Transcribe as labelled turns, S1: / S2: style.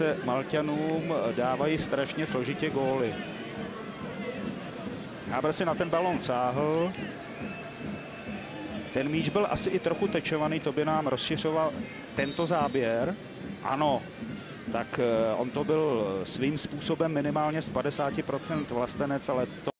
S1: se Malťanům eh, dávají strašně složitě góly. Hábr si na ten balon sáhl. Ten míč byl asi i trochu tečovaný, to by nám rozšiřoval tento záběr. Ano, tak eh, on to byl eh, svým způsobem minimálně z 50% vlastenec, ale to